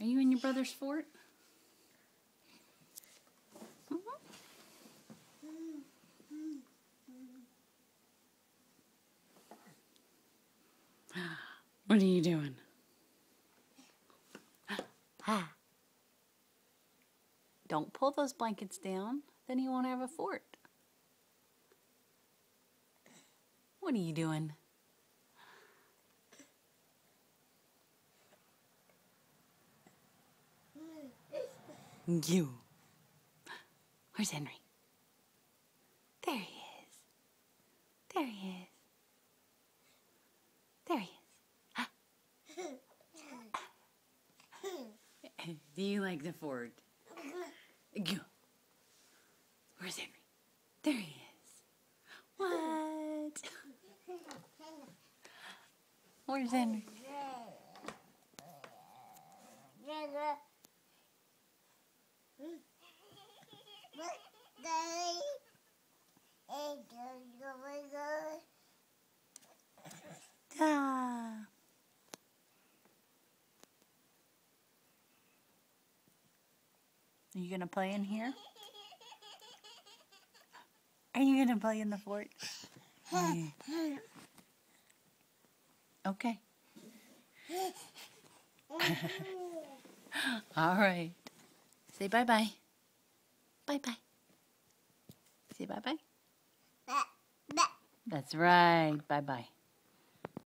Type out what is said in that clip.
Are you in your brother's fort? Mm-hmm. What are you doing? Ah. Don't pull those blankets down, then you won't have a fort. What are you doing? You. Where's Henry? There he is. There he is. There he is. Do you like the fort? Go. Where's Henry? There he is. What? Where's Henry? Are you gonna play in here? Are you gonna play in the fort? Okay. All right. Say bye bye. Bye bye. Say bye bye. That's right. Bye bye.